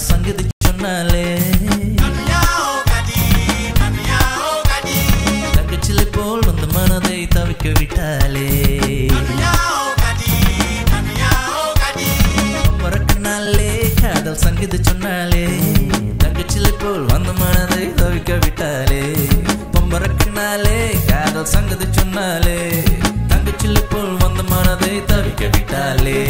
சங்கதி சொன்னாலே தங்கச்சிலை போல் வந்த மனதை தவிக்க விட்டாலே மறக்கினாலே காதல் சங்கதி சொன்னாலே தங்கச்சிலை போல் வந்த மனதை தவிக்க விட்டாலே பொம்பரக்கினாலே காதல் சங்கதி சொன்னாலே தங்கச்சிலை போல் வந்த மனதை தவிக்க விட்டாலே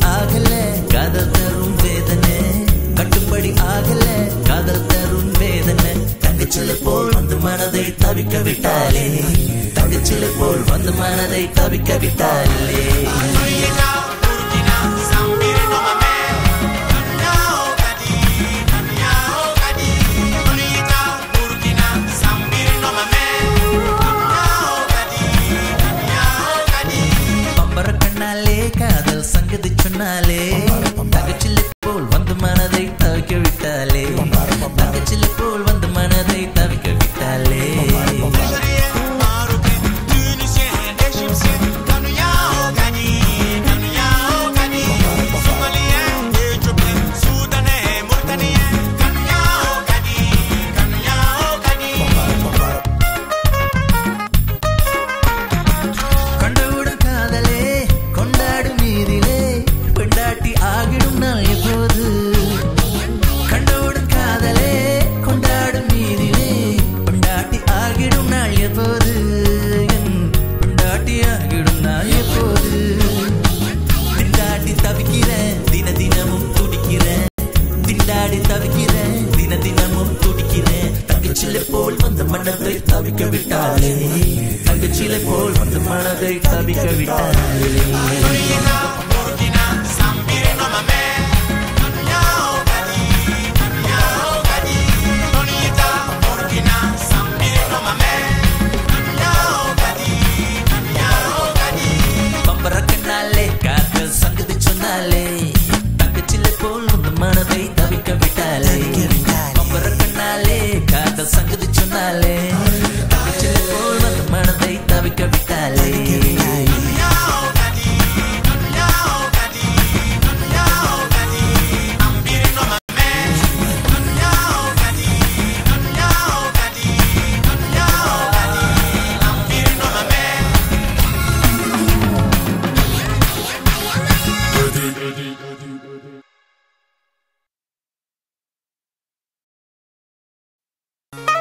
ஆகல காதல் தரும் வேதனை. கட்டுப்படி ஆகல காதல் தரும் வேதனை. தங்கச்சில போல் வந்து மனதை தவிக்க விட்டாலே. தங்கச்சில போல் வந்து மனதை தவிக்க விட்டாலே. அந்த மனத்தை தவிக்க விட்டாளே. தங்கச்சிலை போல் அந்த மனதை தவிக்க விட்டாளே. பம்பரக்கண்ணாலே you